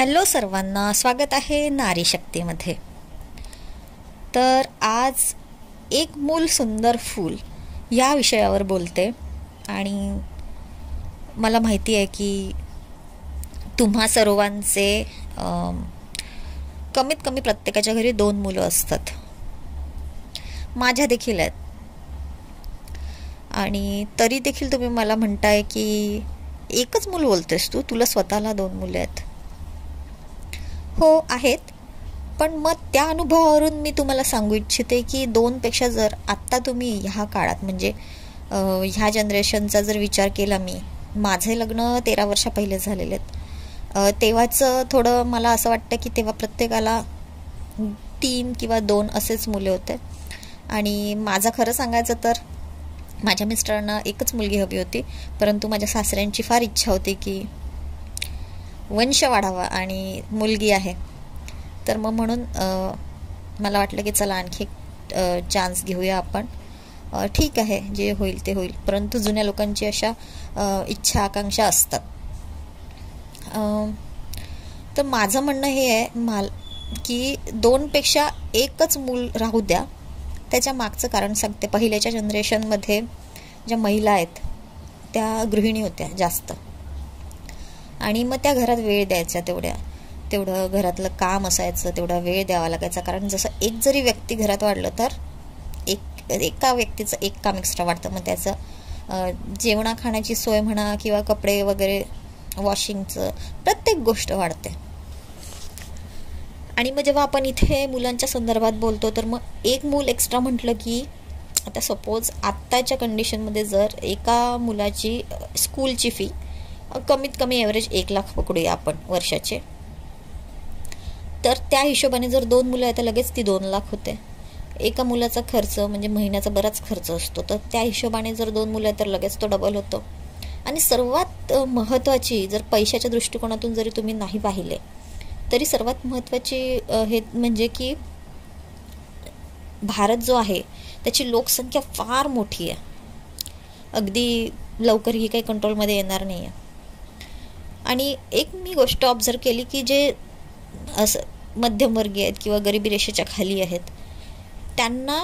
Hello सर्वांना स्वागत आहे नारी शक्तीमध्ये. तर आज एक मूल सुंदर फूल या विषयावर बोलते आणि मला माहिती आहे की तुम्हा सर्वांचे कमीत कमी प्रत्येकाच्या घरी दोन मुलं असतात. माझ्या देखील आहेत. आणि तरी देखील तुम्ही मला म्हणताय की एकच मूल बोलतेस तू? तुला स्वतःला दोन मुलं आहेत. हो आहेत. पण मग त्या अनुभवावरून मी तुम्हाला सांगू इच्छिते की दोनपेक्षा जर आत्ता तुम्ही ह्या काळात म्हणजे ह्या जनरेशनचा जर विचार केला मी माझे लग्न तेरा वर्षा पहिले झालेले आहेत. तेव्हाचं थोडं मला असं वाटतं की तेव्हा प्रत्येकाला तीन किंवा दोन असेच मुले होते. आणि माझं खरं सांगायचं तर माझ्या मिस्टरांना एकच मुलगी हवी होती परंतु माझ्या सासऱ्यांची फार इच्छा होती की वंश वाढावा आणि मुलगी आहे. तर मग म्हणून मला वाटलं की चला आणखी एक चान्स घेऊया आपण. ठीक आहे जे होईल ते होईल. परंतु जुन्या लोकांची अशा इच्छा आकांक्षा असतात. तर माझं म्हणणं हे आहे माल की दोनपेक्षा एकच मूल राहू द्या. त्याच्या मागचं कारण सांगते. पहिल्याच्या जनरेशनमध्ये ज्या महिला आहेत त्या गृहिणी होत्या जास्त. आणि मग त्या घरात वेळ द्यायचा तेवढ्या. तेवढं घरातलं काम असायचं तेवढा वेळ द्यावा लागायचा. कारण जसं एक जरी व्यक्ती घरात वाढलं तर एक एका व्यक्तीचं एक काम एक्स्ट्रा वाढतं. मग त्याचं जेवणा खाण्याची सोय म्हणा किंवा कपडे वगैरे वॉशिंगचं प्रत्येक गोष्ट वाढते. आणि मग जेव्हा आपण इथे मुलांच्या संदर्भात बोलतो तर मग एक मूल एक्स्ट्रा म्हटलं की आता सपोज आत्ताच्या कंडिशनमध्ये जर एका मुलाची स्कूलची फी कमीत कमी ॲव्हरेज एक लाख पकडूया आपण वर्षाचे. तर त्या हिशोबाने जर दोन मुलं आहेत तर लगेच ती दोन लाख होते. एका मुलाचा खर्च म्हणजे महिन्याचा बराच खर्च असतो. तर त्या हिशोबाने जर दोन मुलं आहेत तर लगेच तो डबल होतो. आणि सर्वात महत्त्वाची जर पैशाच्या दृष्टिकोनातून जरी तुम्ही नाही पाहिले तरी सर्वात महत्त्वाची हे म्हणजे की भारत जो आहे त्याची लोकसंख्या फार मोठी आहे. अगदी लवकर ही काही कंट्रोलमध्ये येणार नाही आहे आणि एक मी गोष्ट ऑब्झर्व केली की जे असं मध्यमवर्गीय आहेत किंवा गरिबी रेषेच्या खाली आहेत त्यांना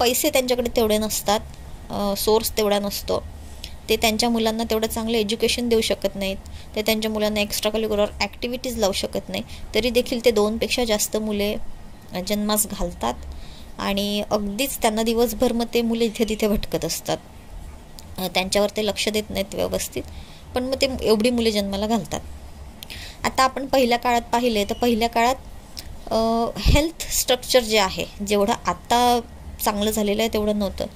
पैसे त्यांच्याकडे तेवढे नसतात सोर्स तेवढा नसतो. ते त्यांच्या मुलांना तेवढं चांगलं एज्युकेशन देऊ शकत नाहीत. ते त्यांच्या मुलांना एक्स्ट्रा करिक्युलर ॲक्टिव्हिटीज लावू शकत नाही. तरी देखील ते दोनपेक्षा जास्त मुले जन्मास घालतात आणि अगदीच त्यांना दिवसभर मग ते मुले इथे तिथे भटकत असतात. त्यांच्यावर ते लक्ष देत नाहीत व्यवस्थित. पण मग ते एवढी मुले जन्माला घालतात. आता आपण पहिल्या काळात पाहिले तर पहिल्या काळात हेल्थ स्ट्रक्चर जे आहे जेवढं आत्ता चांगलं झालेलं आहे तेवढं नव्हतं.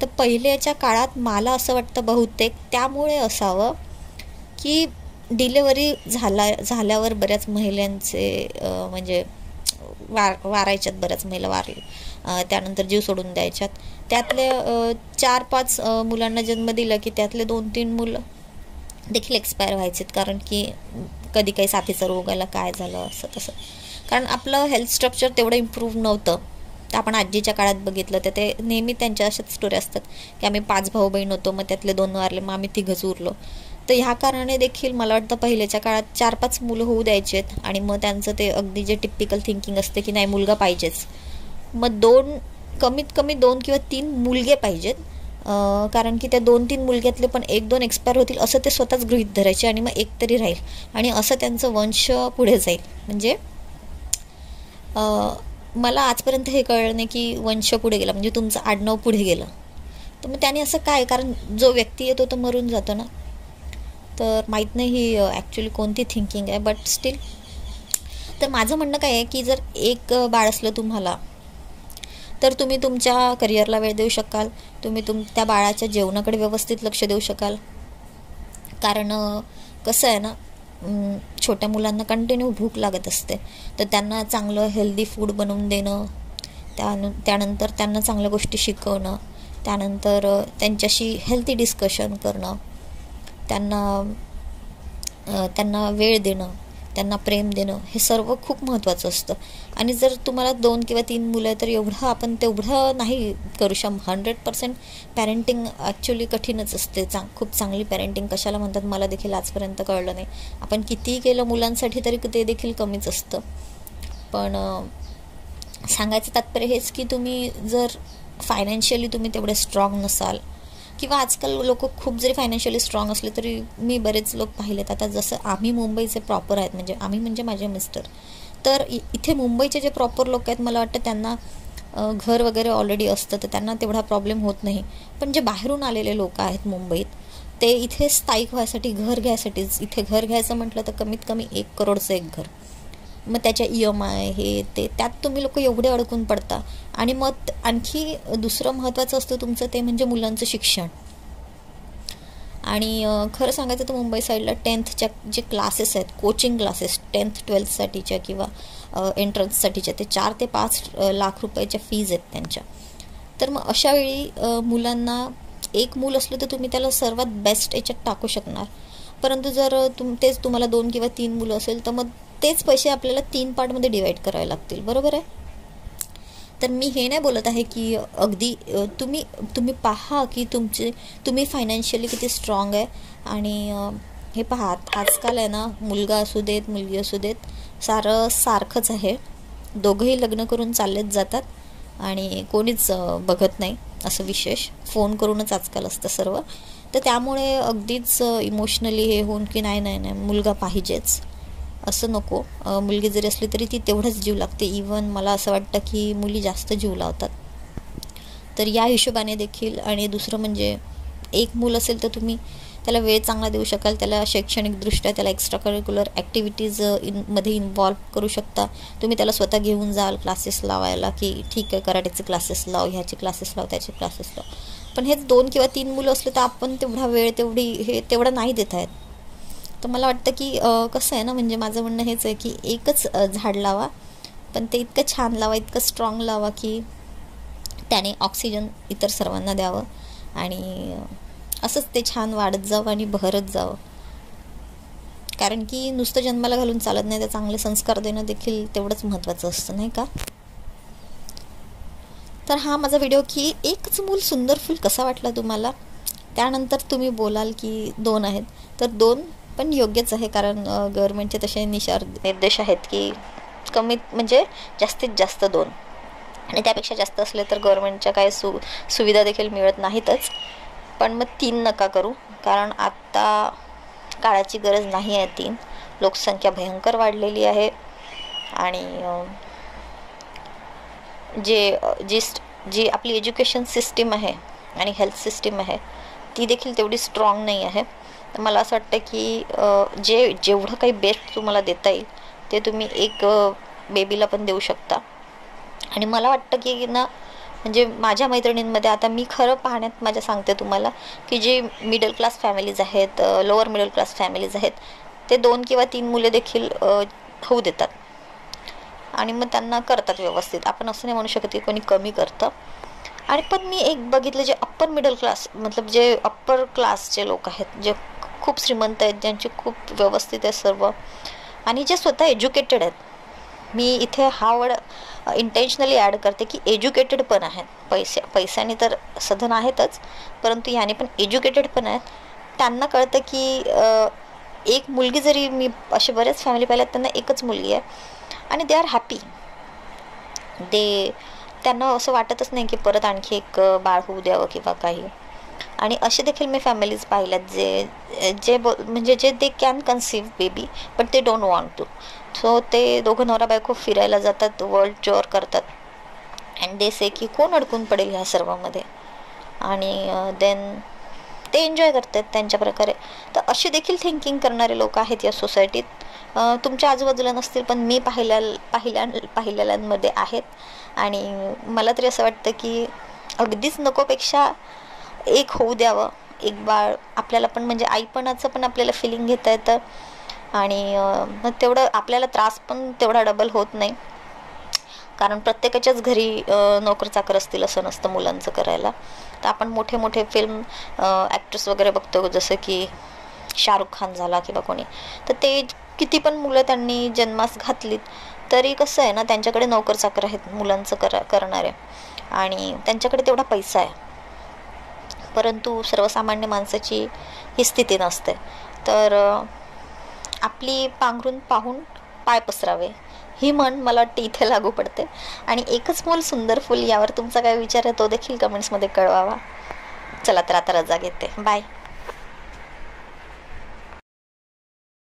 तर पहिल्याच्या काळात मला असं वाटतं बहुतेक त्यामुळे असावं की डिलेवरी झाला झाल्यावर बऱ्याच महिलांचे म्हणजे वार वारायच्यात बऱ्याच महिला वारले. त्यानंतर जीव सोडून द्यायच्यात. त्यातले चार पाच मुलांना जन्म दिला की त्यातले दोन तीन मुलं देखील एक्सपायर व्हायचेत. कारण की कधी काही साथीचा रोग आला काय झालं असं तसं. कारण आपलं हेल्थ स्ट्रक्चर तेवढं इम्प्रूव्ह नव्हतं. तर आपण आजीच्या काळात बघितलं तर ते नेहमी त्यांच्या अशाच स्टोरी असतात की आम्ही पाच भाऊ बहीण होतो मग त्यातले दोन वारले मग आम्ही तिघंच उरलो तर ह्या कारणाने देखील मला वाटतं पहिल्याच्या काळात चार पाच मुलं होऊ द्यायचेत आणि मग त्यांचं ते अगदी जे टिपिकल थिंकिंग असते की नाही मुलगा पाहिजेच. मग दोन कमीत कमी दोन किंवा तीन मुलगे पाहिजेत. कारण की त्या दोन तीन मुलग्यातले पण एक दोन एक्सपायर होतील असं ते स्वतःच गृहीत धरायचे आणि मग एक तरी राहील. आणि असं त्यांचं वंश पुढे जाईल. म्हणजे मला आजपर्यंत हे कळलं नाही की वंश पुढे गेला. म्हणजे तुमचं आडनाव पुढे गेलं. तर मग त्याने असं काय? कारण जो व्यक्ती येतो तो मरून जातो ना. तर माहीत नाही ही ॲक्च्युली कोणती थिंकिंग आहे बट स्टील तर माझं म्हणणं काय आहे की जर एक बाळ असलं तुम्हाला तर तुम्ही तुमच्या करिअरला वेळ देऊ शकाल. तुम्ही तुम त्या बाळाच्या जेवणाकडे व्यवस्थित लक्ष देऊ शकाल. कारण कसं आहे ना छोट्या मुलांना कंटिन्यू भूक लागत असते. तर त्यांना चांगलं हेल्दी फूड बनवून देणं त्यानु त्यानंतर त्यांना चांगल्या गोष्टी शिकवणं त्यानंतर त्यांच्याशी हेल्दी डिस्कशन करणं त्यांना त्यांना वेळ देणं. त्यांना प्रेम देणं हे सर्व खूप महत्त्वाचं असतं. आणि जर तुम्हाला दोन किंवा तीन मुलं आहे तर एवढं आपण तेवढं नाही करू शम हंड्रेड पर्सेंट पॅरेंटिंग ॲक्च्युली कठीणच असते. चांग खूप चांगली पॅरेंटिंग कशाला म्हणतात मला देखील आजपर्यंत कळलं नाही. आपण कितीही केलं मुलांसाठी तरी ते देखील कमीच असतं. पण सांगायचं तात्पर्य हेच की तुम्ही जर फायनान्शियली तुम्ही तेवढे स्ट्रॉंग नसाल किंवा आजकाल लोक खूप जरी फायनान्शियली स्ट्रॉंग असले तरी मी बरेच लोक पाहिलेत. आता जसं आम्ही मुंबईचे प्रॉपर आहेत म्हणजे आम्ही म्हणजे माझे मिस्टर तर इथे मुंबईचे जे प्रॉपर लोक आहेत मला वाटतं त्यांना घर वगैरे ऑलरेडी असतं तर त्यांना तेवढा प्रॉब्लेम होत नाही. पण जे बाहेरून आलेले लोक आहेत मुंबईत ते इथे स्थायिक व्हायसाठी घर घ्यायसाठीच इथे घर घ्यायचं म्हटलं तर कमीत कमी एक करोडचं एक घर. मग त्याच्या ई एम आय हे ते त्यात तुम्ही लोक एवढे अडकून पडता. आणि मग आणखी दुसरं महत्त्वाचं असतं तुमचं ते म्हणजे मुलांचं शिक्षण. आणि खरं सांगायचं तर मुंबई साईडला टेन्थच्या जे क्लासेस आहेत कोचिंग क्लासेस टेन्थ ट्वेल्थसाठीच्या किंवा एंट्रन्ससाठीच्या ते चार ते पाच लाख रुपयाच्या फीज आहेत त्यांच्या. तर मग अशावेळी मुलांना एक मूल असलं तर तुम्ही त्याला सर्वात बेस्ट याच्यात टाकू शकणार. परंतु जर तुम तेच तुम्हाला दोन किंवा तीन मुलं असेल तर मग तेच पैसे आपल्याला तीन पार्टमध्ये डिवाईड करावे लागतील. बरोबर आहे? तर मी हे नाही बोलत आहे की अगदी तुम्ही तुम्ही पहा की तुमचे तुम्ही फायनान्शियली किती स्ट्रॉंग आहे आणि हे पहा आजकाल आहे ना मुलगा असू देत मुलगी असू देत सारं सारखंच आहे. दोघंही लग्न करून चाललेच जातात आणि कोणीच बघत नाही असं विशेष. फोन करूनच आजकाल असतं सर्व. तर त्यामुळे अगदीच इमोशनली हे होऊन की नाही नाही नाही मुलगा पाहिजेच. असं नको. मुलगी जरी असली तरी ती तेवढंच जीव लागते. इवन मला असं वाटतं की मुली जास्त जीव लावतात. तर या हिशोबाने देखील आणि दुसरं म्हणजे एक मूल असेल तर तुम्ही त्याला वेळ चांगला देऊ शकाल. त्याला शैक्षणिकदृष्ट्या त्याला एक्स्ट्रा करिक्युलर ॲक्टिव्हिटीज इनमध्ये इन्वॉल्व करू शकता. तुम्ही त्याला स्वतः घेऊन जाल क्लासेस लावायला की ठीक आहे कराटेचे क्लासेस लाव ह्याचे क्लासेस लाव त्याचे क्लासेस लाव. पण हेच दोन किंवा तीन मुलं असले तर आपण तेवढा वेळ तेवढी हे तेवढा नाही देत आहेत तर मला वाटतं की कसं आहे ना म्हणजे माझं म्हणणं हेच आहे की एकच झाड लावा पण ते इतकं छान लावा इतकं स्ट्रॉंग लावा की त्याने ऑक्सिजन इतर सर्वांना द्यावं आणि असंच ते छान वाढत जावं आणि बहरत जावं. कारण की नुसतं जन्माला घालून चालत नाही तर चांगले संस्कार देणं देखील तेवढंच महत्त्वाचं असतं नाही का? तर हा माझा व्हिडिओ की एकच मूल सुंदर फूल कसा वाटला तुम्हाला? त्यानंतर तुम्ही बोलाल की दोन आहेत. तर दोन पण योग्यच आहे कारण गव्हर्मेंटचे तसे निशार निर्देश आहेत की कमीत म्हणजे जास्तीत जास्त दोन. आणि त्यापेक्षा जास्त असले तर गव्हर्मेंटच्या काही सु सुविधा देखील मिळत नाहीतच. पण मग तीन नका करू कारण आत्ता काळाची गरज नाही आहे तीन. लोकसंख्या भयंकर वाढलेली आहे. आणि जे जी जी आपली एज्युकेशन सिस्टीम आहे आणि हेल्थ सिस्टीम आहे ती देखील तेवढी स्ट्रॉंग नाही आहे. तर मला असं वाटतं की जे जेवढं काही बेस्ट तुम्हाला देता येईल ते तुम्ही एक बेबीला पण देऊ शकता. आणि मला वाटतं की ना म्हणजे माझ्या मैत्रिणींमध्ये आता मी खरं पाहण्यात माझ्या सांगते तुम्हाला की जे मिडल क्लास फॅमिलीज आहेत लोअर मिडल क्लास फॅमिलीज आहेत ते दोन किंवा तीन मुले देखील होऊ देतात. आणि मग त्यांना करतात व्यवस्थित. आपण असं नाही म्हणू शकत की कोणी कमी करतं. आणि पण मी एक बघितलं जे अप्पर मिडल क्लास मतलब जे अप्पर क्लासचे लोक आहेत जे खूप श्रीमंत आहेत ज्यांची खूप व्यवस्थित आहे सर्व. आणि जे स्वतः एज्युकेटेड आहेत. मी इथे हा वर्ड इंटेन्शनली ॲड करते की एज्युकेटेड पण आहेत. पैसे पैशाने तर सधन आहेतच परंतु ह्याने पण एज्युकेटेड पण आहेत. त्यांना कळतं की एक मुलगी जरी मी असे बरेच फॅमिली पाहिल्यात त्यांना एकच मुलगी आहे. आणि दे आर हॅपी दे त्यांना असं वाटतच नाही की परत आणखी एक बाळ होऊ द्यावं किंवा काही. आणि असे देखील मी फॅमिलीज पाहिल्यात जे जे बो म्हणजे जे they can conceive baby but ते डोंट वॉन्ट टू सो ते दोघं नवरा बायको फिरायला जातात वर्ल्ड टूअर करतात. अँड दे से की कोण अडकून पडेल ह्या सर्वामध्ये? आणि देन ते एन्जॉय करतात त्यांच्या प्रकारे. तर असे देखील थिंकिंग करणारे लोक आहेत या सोसायटीत तुमच्या आजूबाजूला नसतील पण मी पाहिल्या पाहिल्या पाहिलेल्यांमध्ये आहेत. आणि मला तरी असं वाटतं की अगदीच नकोपेक्षा एक होऊ द्यावं. एक बाळ आपल्याला पण म्हणजे आईपणाचं पण आपल्याला फिलिंग घेता येतं. आणि मग तेवढं आपल्याला त्रास पण तेवढा डबल होत नाही. कारण प्रत्येकाच्याच घरी नोकर चाकर असतील असं नसतं मुलांचं करायला. तर आपण मोठे मोठे फिल्म ॲक्ट्रेस वगैरे बघतो. जसं की शाहरुख खान झाला किंवा कोणी. तर ते किती पण मुलं त्यांनी जन्मास घातलीत तरी कसं आहे ना त्यांच्याकडे नोकर चाकर आहेत मुलांचं करा करणारे. आणि त्यांच्याकडे तेवढा पैसा आहे. परंतु सर्वसामान्य माणसाची ही स्थिती नसते. तर आपली पांघरून पाहून पाय पसरावे. ही म्हण मला वाटते इथे लागू पडते. आणि एकच मूल सुंदर फुल यावर तुमचा काय विचार आहे तो देखील कमेंट्समध्ये कळवावा. चला तर आता रजा घेते. बाय